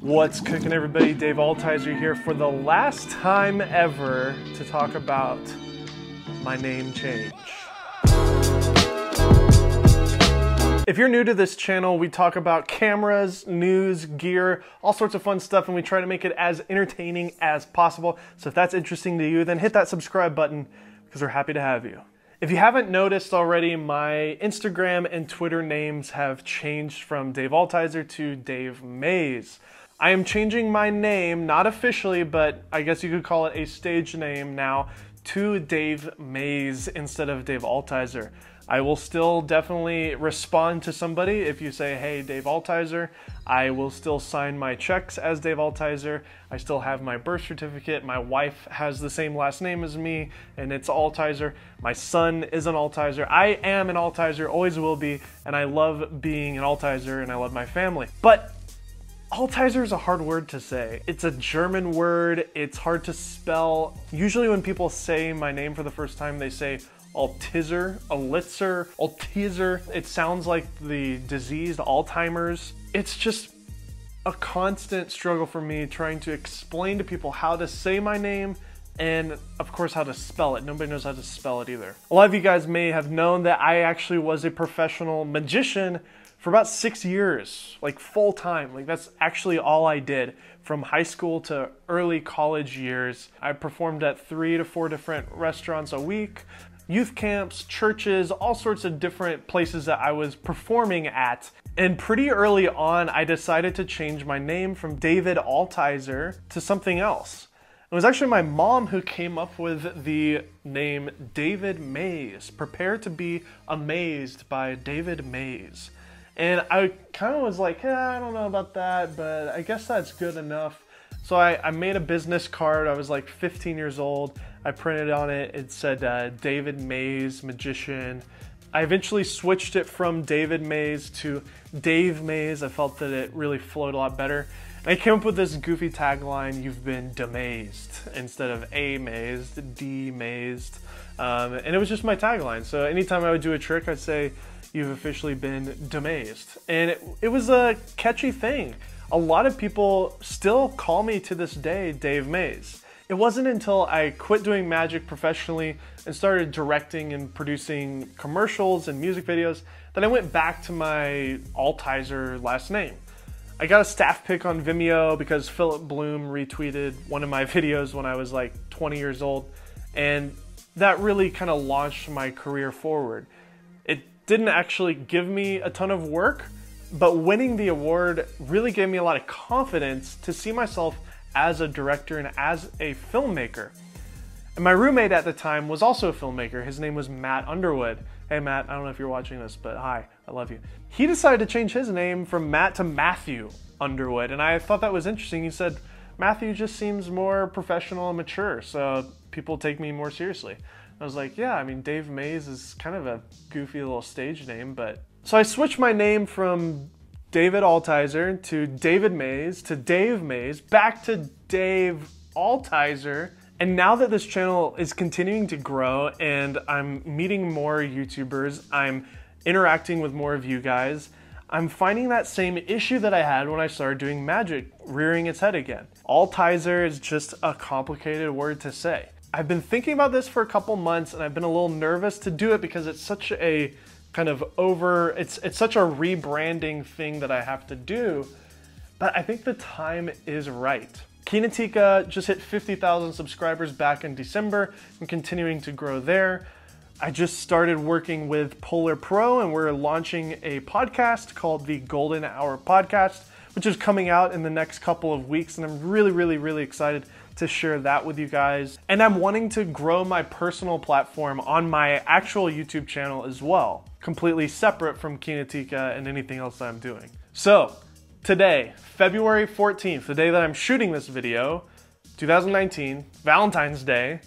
What's cooking, everybody? Dave Altizer here for the last time ever to talk about my name change. If you're new to this channel, we talk about cameras, news, gear, all sorts of fun stuff, and we try to make it as entertaining as possible. So if that's interesting to you, then hit that subscribe button because we're happy to have you. If you haven't noticed already, my Instagram and Twitter names have changed from Dave Altizer to Dave Maze. I am changing my name, not officially, but I guess you could call it a stage name now, to Dave Maze instead of Dave Altizer. I will still definitely respond to somebody if you say, hey, Dave Altizer. I will still sign my checks as Dave Altizer. I still have my birth certificate. My wife has the same last name as me, and it's Altizer. My son is an Altizer. I am an Altizer, always will be, and I love being an Altizer, and I love my family. But Altizer is a hard word to say. It's a German word, it's hard to spell. Usually when people say my name for the first time, they say Altizer, Alitzer, Altizer. It sounds like the disease, Alzheimer's. It's just a constant struggle for me trying to explain to people how to say my name and of course how to spell it. Nobody knows how to spell it either. A lot of you guys may have known that I actually was a professional magician for about six years, like full time. Like that's actually all I did from high school to early college years. I performed at three to four different restaurants a week, youth camps, churches, all sorts of different places that I was performing at. And pretty early on, I decided to change my name from David Altizer to something else. It was actually my mom who came up with the name David Maze. Prepare to be amazed by David Maze. And I kind of was like, eh, I don't know about that, but I guess that's good enough. So I, I, made a business card. I was like 15 years old. I printed on it. It said uh, David Maze, magician. I eventually switched it from David Maze to Dave Maze. I felt that it really flowed a lot better. And I came up with this goofy tagline, you've been demazed, instead of amazed, demazed. Um, and it was just my tagline. So anytime I would do a trick, I'd say, you've officially been demazed. And it, it was a catchy thing. A lot of people still call me to this day Dave Maze. It wasn't until I quit doing magic professionally and started directing and producing commercials and music videos that I went back to my Altizer last name. I got a staff pick on Vimeo because Philip Bloom retweeted one of my videos when I was like 20 years old, and that really kind of launched my career forward didn't actually give me a ton of work, but winning the award really gave me a lot of confidence to see myself as a director and as a filmmaker. And my roommate at the time was also a filmmaker. His name was Matt Underwood. Hey, Matt, I don't know if you're watching this, but hi, I love you. He decided to change his name from Matt to Matthew Underwood, and I thought that was interesting. He said, Matthew just seems more professional and mature, so people take me more seriously. I was like, yeah, I mean, Dave Maze is kind of a goofy little stage name, but. So I switched my name from David Altizer to David Maze to Dave Maze back to Dave Altizer. And now that this channel is continuing to grow and I'm meeting more YouTubers, I'm interacting with more of you guys, I'm finding that same issue that I had when I started doing magic rearing its head again. Altizer is just a complicated word to say. I've been thinking about this for a couple months and I've been a little nervous to do it because it's such a kind of over it's it's such a rebranding thing that I have to do. But I think the time is right. Kinotika just hit 50,000 subscribers back in December and continuing to grow there. I just started working with Polar Pro and we're launching a podcast called the Golden Hour Podcast, which is coming out in the next couple of weeks. And I'm really, really, really excited to share that with you guys. And I'm wanting to grow my personal platform on my actual YouTube channel as well, completely separate from Kinotika and anything else I'm doing. So, today, February 14th, the day that I'm shooting this video, 2019, Valentine's Day,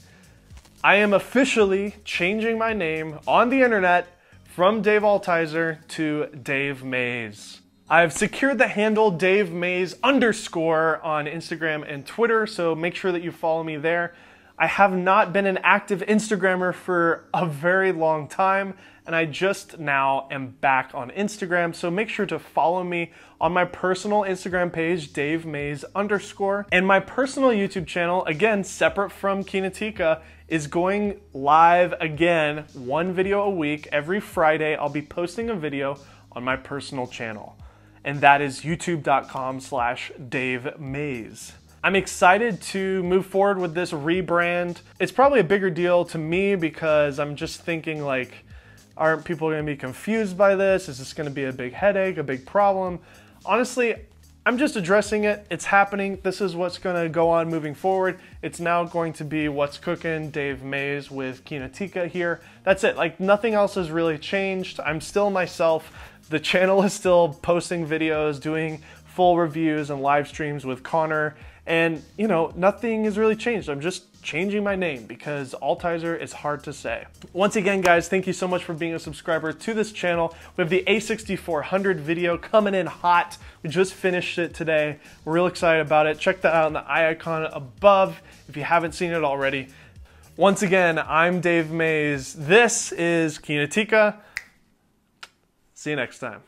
I am officially changing my name on the internet from Dave Altizer to Dave Maze. I've secured the handle Dave Maze underscore on Instagram and Twitter, so make sure that you follow me there. I have not been an active Instagrammer for a very long time, and I just now am back on Instagram. So make sure to follow me on my personal Instagram page, Dave Maze underscore, and my personal YouTube channel, again, separate from Kinotika, is going live again, one video a week. Every Friday, I'll be posting a video on my personal channel, and that is youtube.com slash Dave Maze. I'm excited to move forward with this rebrand. It's probably a bigger deal to me because I'm just thinking like, aren't people gonna be confused by this? Is this gonna be a big headache, a big problem? Honestly, I'm just addressing it. It's happening. This is what's gonna go on moving forward. It's now going to be What's Cooking, Dave Maze with Kinotika here. That's it. Like nothing else has really changed. I'm still myself. The channel is still posting videos, doing full reviews and live streams with Connor and, you know, nothing has really changed. I'm just changing my name because Altizer is hard to say. Once again, guys, thank you so much for being a subscriber to this channel. We have the A6400 video coming in hot. We just finished it today. We're real excited about it. Check that out in the eye icon above if you haven't seen it already. Once again, I'm Dave Maze. This is Kinotika. See you next time.